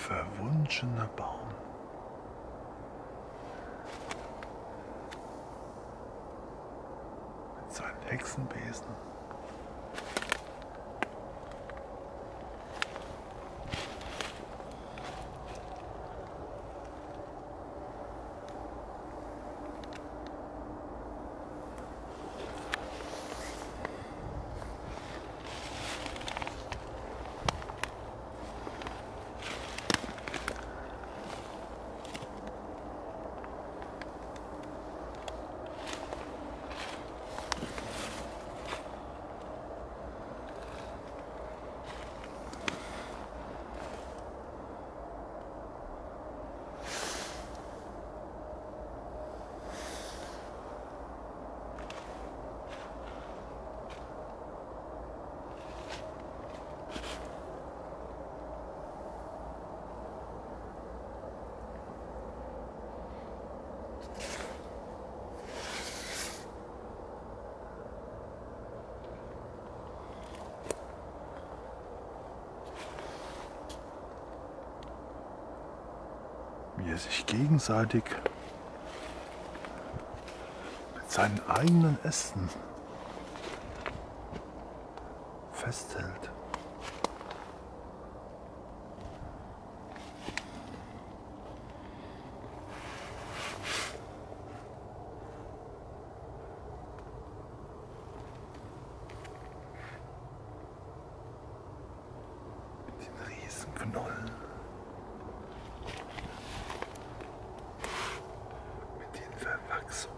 verwunschene Baum. Mit seinen Hexenbesen. Wie er sich gegenseitig mit seinen eigenen Ästen festhält. mit den Verwachsungen.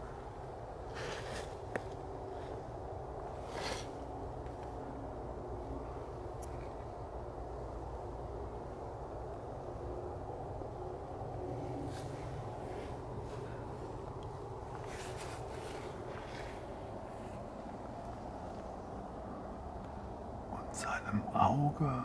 Und seinem Auge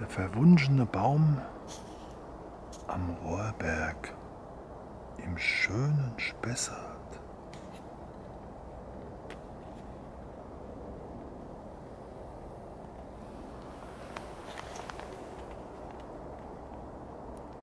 der verwunschene Baum am Rohrberg im schönen Spessart.